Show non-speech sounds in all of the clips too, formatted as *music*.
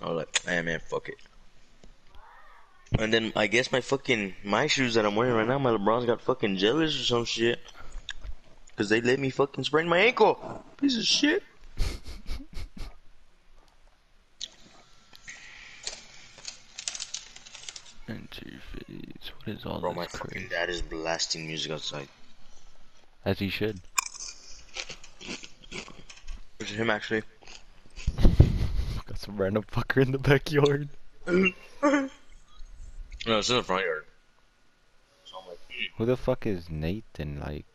I was like, hey ah, man, fuck it. And then I guess my fucking my shoes that I'm wearing right now, my LeBron's got fucking jealous or some shit. Cause they let me fucking sprain my ankle. Piece of shit. *laughs* Phase. What is all Bro, my this fucking dad is blasting music outside. As he should. Is him actually? Got some random fucker in the backyard. No, it's in the front yard. So like, hmm, Who the fuck is Nathan? Like,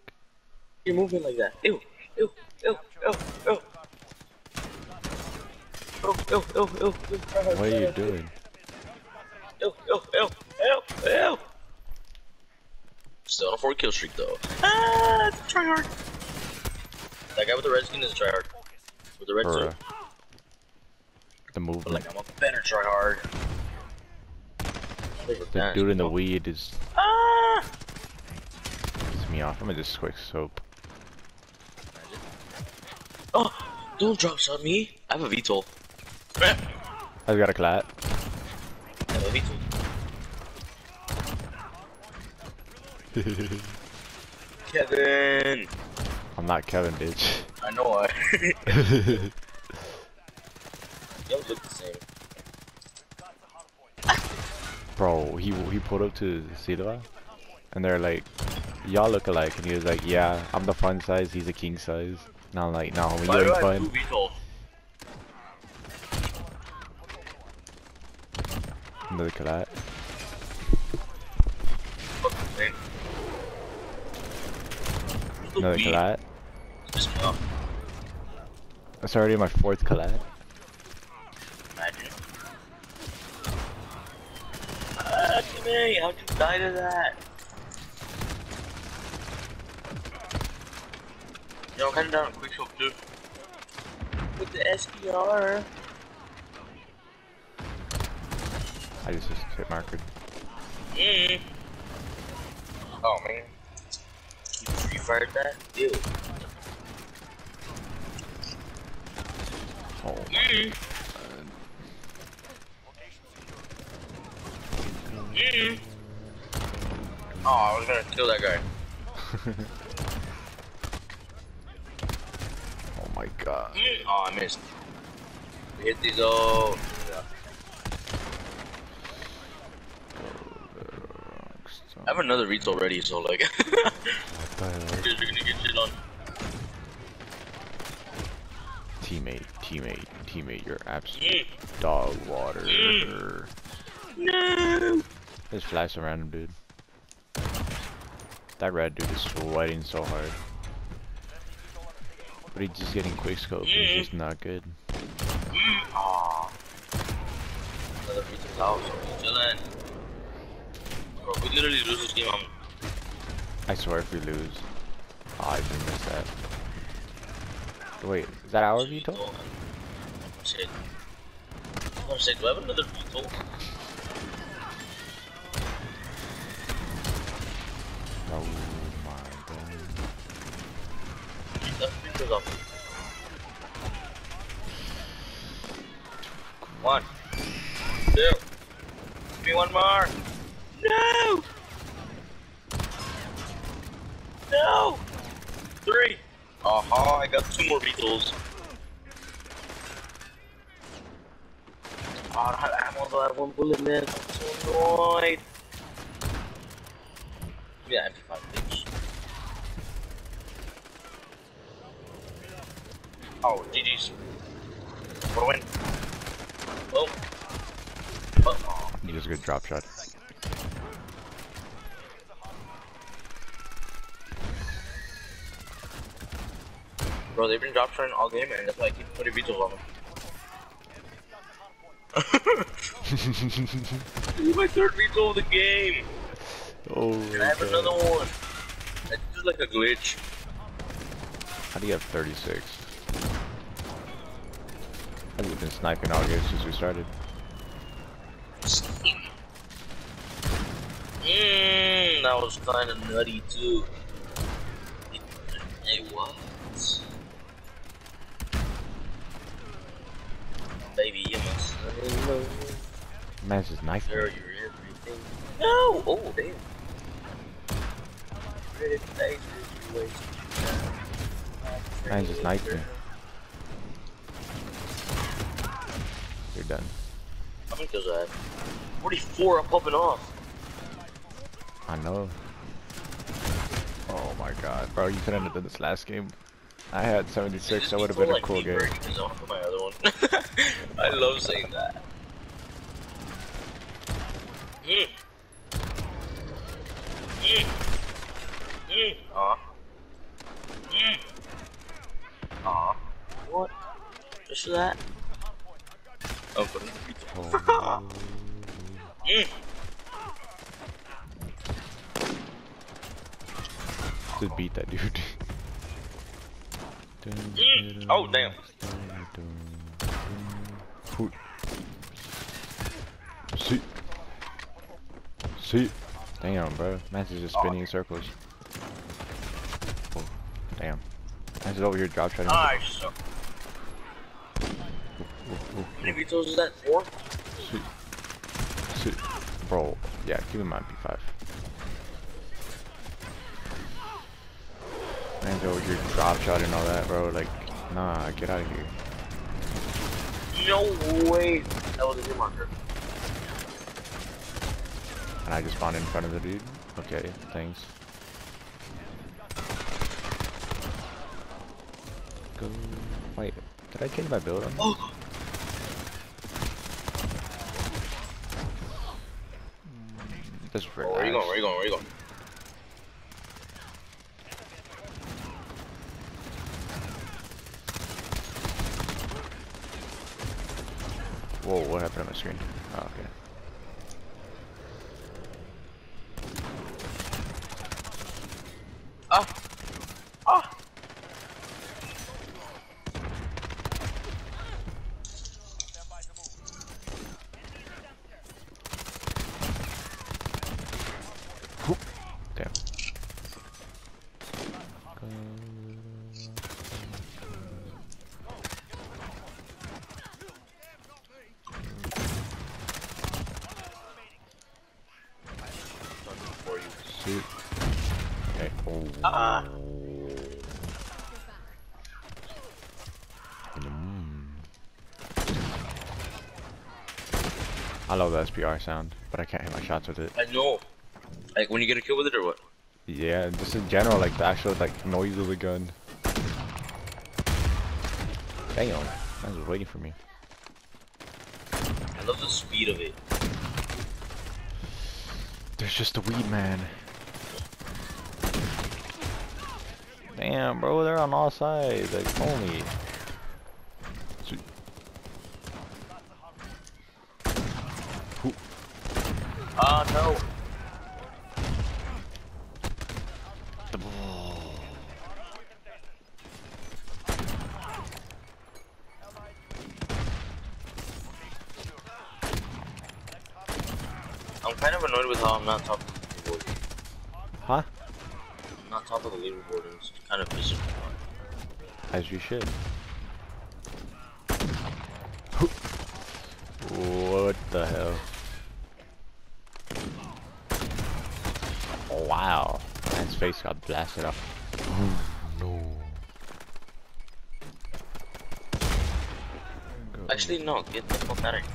you're moving like that. Ew, ew, ew, ew, ew. Ew, ew, ew, ew, ew. what are you doing? Ew, ew, ew, ew, ew. Still on a four kill streak though. Ah, it's a tryhard. That guy with the red skin is a tryhard. With the red suit. The But movement. like I'm a better tryhard. The dude in the weed is Ah! pisses me off. I'm gonna just quick scope. Oh, don't drop shot me. I have a VTOL. I *laughs* I've got a clat. have a VTOL. *laughs* Kevin. I'm not Kevin, bitch. I know I. *laughs* Y'all look the same. Bro, he he pulled up to Silva, and they're like, "Y'all look alike," and he was like, "Yeah, I'm the fun size. He's a king size." And I'm like, "No, Why ain't I have two fun." Another clat. Fucking thing. Where's the Another weed? clat. Piss me off. That's already my fourth clat. Kimmy, how'd you die to that? Yo, I'm kinda down quick shot too. With the SPR. I just just hit marker. Mm. Oh man. You free fired that? Ew. Oh, Mm. Mm. Oh, I was gonna kill that guy. *laughs* oh my god. Mm. Oh, I missed. Hit these all. Yeah. I have another retail ready, so like, *laughs* What the hell? you're gonna get shit on. Teammate, teammate, teammate, you're absolute Mm. dog water. Mm. No. There's flash around him, dude. That red dude is sweating so hard. But he's just getting quick scope. He's just not good. Another retail out, chillin'. Bro, we literally lose this game, I'm I swear if we lose. Oh, I didn't miss that. Wait, is that our VTOL? Shit. I'm saying, do I have another VTOL? VTOL's up. One. Two. Give me one more. No! No! Three. Aha, I got two more beetles. Oh, ah, I don't have ammo, I have one bullet, man. I'm so annoyed. Yeah, MP5, bitch. Oh, GG's. What a win. Oh. Oh. He was a good drop shot. Bro, they've been drop shotting all game, and that's why I keep putting VTOLs *laughs* on them. this is my third VTOL of the game. Oh And I have another one. It's just like a glitch. How do you have 36? I've been sniping all game since we started. Mmm, that was kind of nutty too. Hey, what? Baby, you must know. Man's just knife. Girl, you're everything. No! Oh, damn. Pretty faces, you wasted time. Man's just knife You're done. How many kills I have? 44, I'm popping off. I know. Oh my god, bro, you could have done this last game. I had 76, that would have been a cool game. Because I my other one. *laughs* I love saying that. Mm. Mm. Mm. Aw. Mm. Aw. What? Just that? Oh, but Oh. mm. Just beat that dude. Mm. *laughs* Oh, damn. See. See. Damn, bro. Man's is just spinning in circles. Oh, damn. Man's is over here drop shotting. Nice. How many VTOLs is that? Four? See. See. Bro, yeah, keep in mind P5. Man's over here drop shot and all that, bro. Like, nah, get out of here. No way. That was a new marker. And I just spawned in front of the dude. Okay, thanks. Go. Wait, did I change my build? on oh, this? Oh. Just Where are you going? Where you going? Where you going? Whoa, what happened on my screen? Oh, okay. Ah! Ah! Damn. For you. Shoot. Okay. Oh. Ah. Mm. I love the SPR sound, but I can't hit my shots with it. I know. Like when you get a kill with it or what? Yeah, just in general, like the actual like noise of the gun. Damn, man was waiting for me. I love the speed of it. There's just a weed man. Damn, bro, they're on all sides. Like, homie. Shoot. Who- Ah, no. I'm kind of annoyed with how I'm not top of the leaderboard. Huh? I'm top of the leaderboard and it's kind of pissing me off. As you should. What the hell? Oh, wow. Man's face got blasted off. Oh, no. Actually, no. Get the fuck out of here.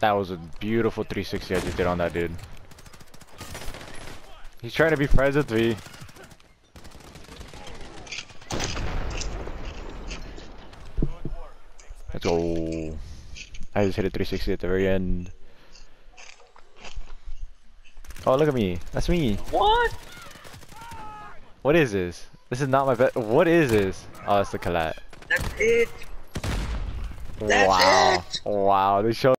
That was a beautiful 360 I just did on that dude. He's trying to be friends with me. Let's go. I just hit a 360 at the very end. Oh, look at me. That's me. What? What is this? This is not my bet. What is this? Oh, it's the collat. That's it. That's wow. it. Wow. They showed.